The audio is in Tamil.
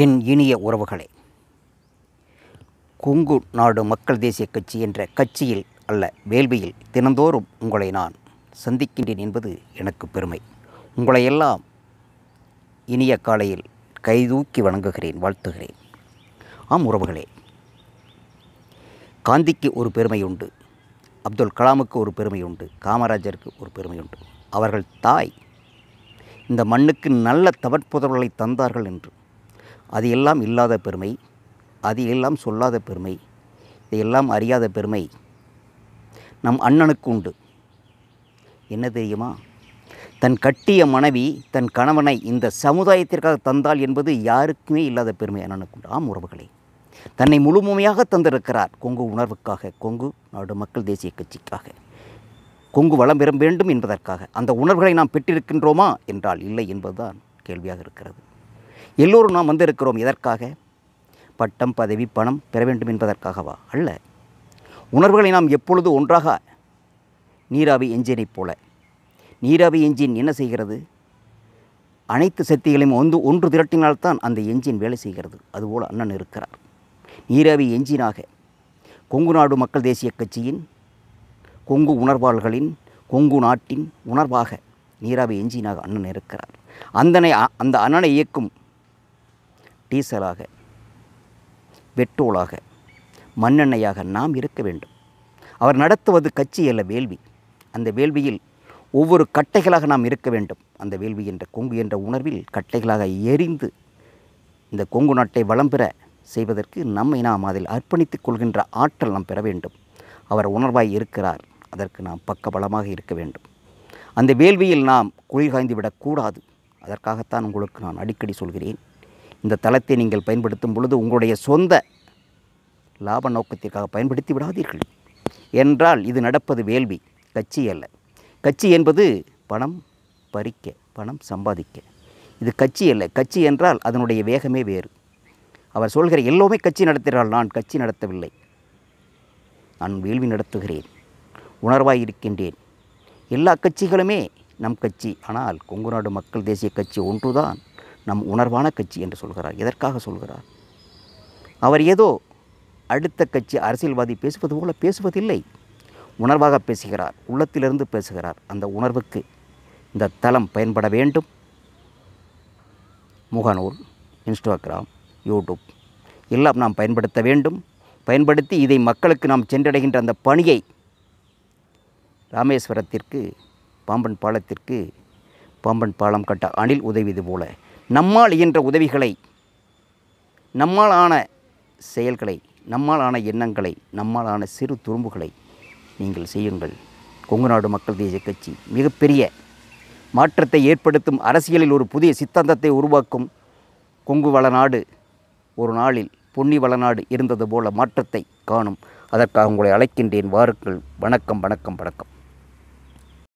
என் இனிய உறவுகளே. கொங்கு நாடு மக்கள் தேசிய கட்சி என்ற கட்சியில் அல்ல வேள்வியில் தினந்தோறும் உங்களை நான் சந்திக்கின்றேன் என்பது எனக்கு பெருமை. உங்களையெல்லாம் இனிய காலையில் கைதூக்கி வணங்குகிறேன் வாழ்த்துகிறேன். ஆம் உறவுகளே காந்திக்கு ஒரு பெருமை உண்டு அப்துல் கலாமுக்கு ஒரு பெருமை உண்டு காமராஜருக்கு ஒரு பெருமை உண்டு. அவர்கள் தாய் இந்த மண்ணுக்கு நல்ல தவற்புதல்களை தந்தார்கள் என்று அது எல்லாம் இல்லாத பெருமை அது எல்லாம் சொல்லாத பெருமை இதையெல்லாம் அறியாத பெருமை நம் அண்ணனுக்கு உண்டு. என்ன தெரியுமா? தன் கட்டிய மனைவி தன் கணவனை இந்த சமுதாயத்திற்காக தந்தால் என்பது யாருக்குமே இல்லாத பெருமை அண்ணனுக்கு உண்டு. ஆம் உறவுகளை தன்னை முழுமையாக தந்திருக்கிறார் கொங்கு உணர்வுக்காக கொங்கு நாடு மக்கள் தேசிய கட்சிக்காக கொங்கு வளம் பெற வேண்டும் என்பதற்காக. அந்த உணர்வுகளை நாம் பெற்றிருக்கின்றோமா? என்றால் இல்லை என்பதுதான் கேள்வியாக இருக்கிறது. எல்லோரும் நாம் வந்திருக்கிறோம் எதற்காக? பட்டம் பதவி பணம் பெற வேண்டும் என்பதற்காகவா? அல்ல. உணர்வுகளை நாம் எப்பொழுது ஒன்றாக நீராவி எஞ்சினைப் போல. நீராவி எஞ்சின் என்ன செய்கிறது? அனைத்து சக்திகளையும் ஒன்று ஒன்று திரட்டினால்தான் அந்த எஞ்சின் வேலை செய்கிறது. அதுபோல் அண்ணன் இருக்கிறார். நீராவி எஞ்சினாக கொங்கு நாடு மக்கள் தேசிய கட்சியின் கொங்கு உணர்வாளர்களின் கொங்கு நாட்டின் உணர்வாக நீராவி எஞ்சினாக அண்ணன் இருக்கிறார். அந்தனை அந்த அண்ணனை இயக்கும் டீசலாக பெட்ரோலாக மண்ணெண்ணெயாக நாம் இருக்க வேண்டும். அவர் நடத்துவது கட்சி அல்ல வேள்வி. அந்த வேள்வியில் ஒவ்வொரு கட்டைகளாக நாம் இருக்க வேண்டும். அந்த வேள்வி என்ற கொங்கு என்ற உணர்வில் கட்டைகளாக எரிந்து இந்த கொங்கு நாட்டை வளம் பெற செய்வதற்கு நம்மை நாம் அதில் அர்ப்பணித்துக் கொள்கின்ற ஆற்றல் நாம் பெற வேண்டும். அவர் உணர்வாய் இருக்கிறார். அதற்கு நாம் பக்கபலமாக இருக்க வேண்டும். அந்த வேள்வியில் நாம் குளிர் காய்ந்து விடக்கூடாது. அதற்காகத்தான் உங்களுக்கு நான் அடிக்கடி சொல்கிறேன். இந்த தளத்தை நீங்கள் பயன்படுத்தும் பொழுது உங்களுடைய சொந்த லாப நோக்கத்திற்காக பயன்படுத்தி விடாதீர்கள். என்றால் இது நடப்பது வேள்வி கட்சி அல்ல. கட்சி என்பது பணம் பறிக்க பணம் சம்பாதிக்க. இது கட்சி அல்ல. கட்சி என்றால் அதனுடைய வேகமே வேறு. அவர் சொல்கிற எல்லோருமே கட்சி நடத்துகிறாள் நான் கட்சி நடத்தவில்லை. நான் வேள்வி நடத்துகிறேன். உணர்வாய் இருக்கின்றேன் எல்லா கட்சிகளுமே நம் கட்சி. ஆனால் கொங்கு நாடு மக்கள் தேசிய கட்சி ஒன்றுதான். நம் உணர்வான கட்சி என்று சொல்கிறார். எதற்காக சொல்கிறார்? அவர் ஏதோ அடுத்த கட்சி அரசியல்வாதி பேசுவது போல பேசுவதில்லை. உணர்வாக பேசுகிறார். உள்ளத்திலிருந்து பேசுகிறார். அந்த உணர்வுக்கு இந்த தளம் பயன்பட வேண்டும். முகநூல் இன்ஸ்டாகிராம் யூடியூப் எல்லாம் நாம் பயன்படுத்த வேண்டும். பயன்படுத்தி இதை மக்களுக்கு நாம் சென்றடைகின்ற அந்த பணியை ராமேஸ்வரத்திற்கு பாம்பன் பாலத்திற்கு பாம்பன் பாலம் கட்ட அணில் உதவியது போல நம்மால் இயன்ற உதவிகளை நம்மால் ஆன செயல்களை நம்மால் ஆன எண்ணங்களை நம்மால் ஆன சிறு துரும்புகளை நீங்கள் செய்யுங்கள். கொங்கு நாடு மக்கள் தேசிய கட்சி மிகப்பெரிய மாற்றத்தை ஏற்படுத்தும் அரசியலில் ஒரு புதிய சித்தாந்தத்தை உருவாக்கும் கொங்கு வளநாடு ஒரு நாளில் பொன்னி வளநாடு இருந்தது போல மாற்றத்தை காணும். அதற்காக உங்களை அழைக்கின்றேன். வாருங்கள். வணக்கம் வணக்கம் வணக்கம்.